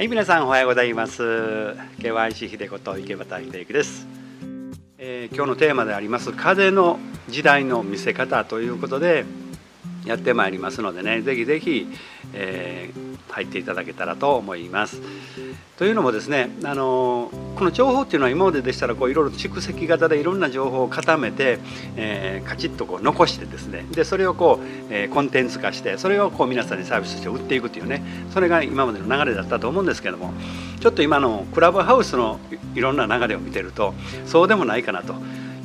はい、皆さんおはようございます。KYC 秀子と池端秀之です、えー、今日のテーマであります風の時代の見せ方ということでやってまいりますのでね、ぜひぜひ、えー入っていただけたらと思います。というのもですねあのこの情報っていうのは今まででしたらこういろいろ蓄積型でいろんな情報を固めて、えー、カチッとこう残してですねでそれをこう、えー、コンテンツ化してそれをこう皆さんにサービスとして売っていくというねそれが今までの流れだったと思うんですけどもちょっと今のクラブハウスのいろんな流れを見てるとそうでもないかなと。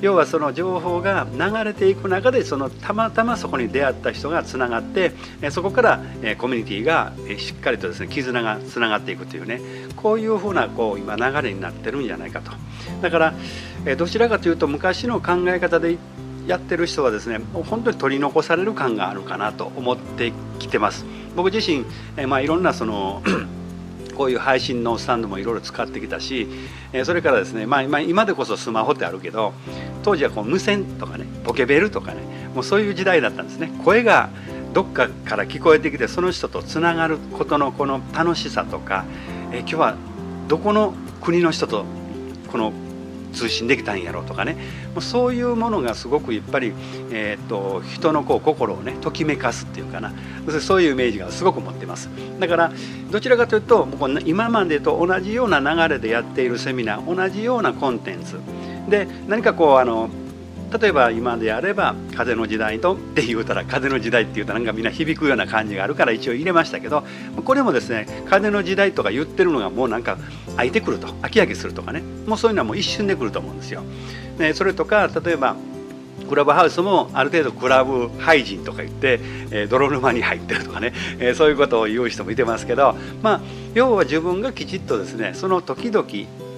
要はその情報が流れていく中でそのたまたまそこに出会った人がつながってそこからコミュニティがしっかりとですね絆がつながっていくというね。こういうふうなこう今流れになってるんじゃないかと。だからどちらかというと昔の考え方でやってる人はですね本当に取り残される感があるかなと思ってきてます。僕自身、まあ、いろんなそのこういう配信のスタンドもいろいろ使ってきたしえそれからですね、まあ、今でこそスマホってあるけど当時はこう無線とかねポケベルとかねもうそういう時代だったんですね。声がどっかから聞こえてきてその人とつながることのこの楽しさとかえ今日はどこの国の人とこの通信できたんやろうとかね。もうそういうものがすごくやっぱり、えーと、人のこう心をねときめかすっていうかな。そういうイメージがすごく持ってます。だからどちらかというと今までと同じような流れでやっているセミナー同じようなコンテンツ。で何かこうあの例えば今であれば「風の時代と」って言うたら「風の時代」って言うたらなんかみんな響くような感じがあるから一応入れましたけどこれもですね「風の時代」とか言ってるのがもうなんか空いてくると飽き飽きするとかねもうそういうのはもう一瞬でくると思うんですよ。ね、それとか例えばクラブハウスもある程度クラブ廃人とか言って、えー、泥沼に入ってるとかね、えー、そういうことを言う人もいてますけどまあ要は自分がきちっとですねその時々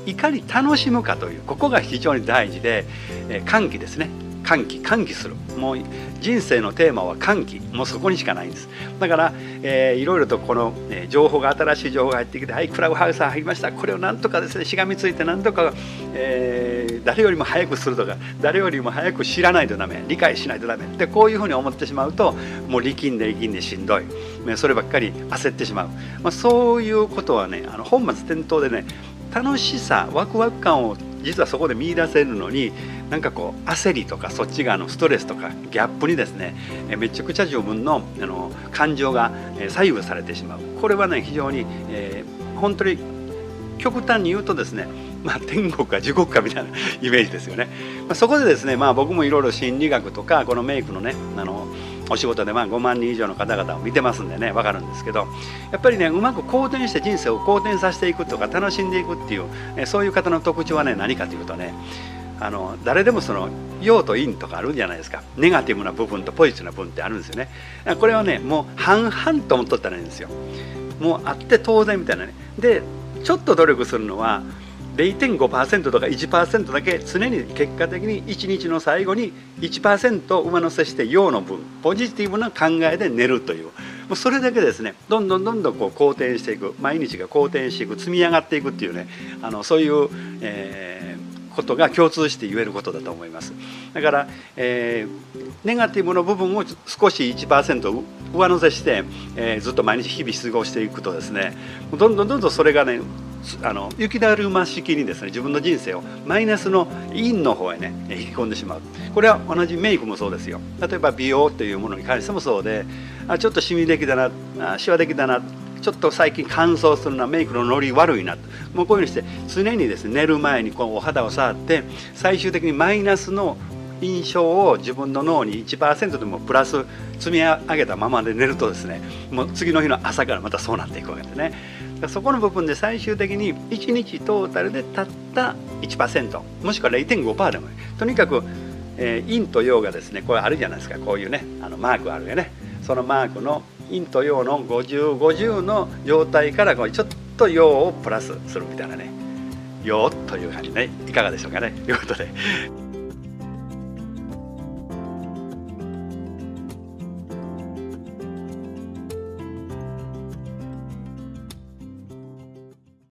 いかに楽しむかというここが非常に大事で、え歓喜ですね。歓喜歓喜する。もう人生のテーマは歓喜。もうそこにしかないんです。だから、えー、いろいろとこの、えー、情報が新しい情報が入ってきてはいクラブハウス入りました。これをなんとかですねしがみついてなんとか、えー、誰よりも早くするとか誰よりも早く知らないとダメ理解しないとダメ。でこういうふうに思ってしまうともう力んで力んでしんどい。そればっかり焦ってしまう、まあ、そういうことはねあの本末転倒でね楽しさワクワク感を実はそこで見出せるのになんかこう焦りとかそっち側のストレスとかギャップにですねめちゃくちゃ自分のあの感情が左右されてしまうこれはね非常に、えー、本当に極端に言うとですねまあ、天国か地獄かみたいな イメージですよね。まあ、そこでですね、まあ、僕もいろいろ心理学とかこのメイクのねあのお仕事でまあ5万人以上の方々を見てますんでね分かるんですけどやっぱりねうまく好転して人生を好転させていくとか楽しんでいくっていうそういう方の特徴はね何かというとねあの誰でもその陽と陰とかあるんじゃないですか。ネガティブな部分とポジティブな部分ってあるんですよね。これはねもう半々と思っとったらいいんですよ。もうあって当然みたいなね。でちょっと努力するのは0.5%とか1%だけ常に結果的に1日の最後に1%上乗せして陽の分ポジティブな考えで寝るという。もうそれだけですね。どんどんどんどんこう好転していく毎日が好転していく積み上がっていくっていうね。あのそういう、えー、ことが共通して言えることだと思います。だから、えー、ネガティブの部分を少し1%上乗せして、えー、ずっと毎日日々過ごしていくとですね。どんどんどんどんそれがねあの雪だるま式にですね自分の人生をマイナスの陰の方へね引き込んでしまう。これは同じメイクもそうですよ。例えば美容というものに関してもそうであちょっとシミできたなあシワできたなちょっと最近乾燥するなメイクのノリ悪いなもうこういうふうにして常にですね寝る前にこうお肌を触って最終的にマイナスの印象を自分の脳に1%でもプラス積み上げたままで寝るとですねもう次の日の朝からまたそうなっていくわけですね。そこの部分で最終的に1日トータルでたった1%もしくは0.5%でもいい。とにかく、えー、陰と陽がですねこれあるじゃないですか。こういうねあのマークあるよね。そのマークの陰と陽の5050の状態からこうちょっと陽をプラスするみたいなね。陽という感じね。いかがでしょうかね。ということで。